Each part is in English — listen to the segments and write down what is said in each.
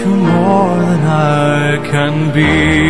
To more than I can be.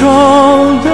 your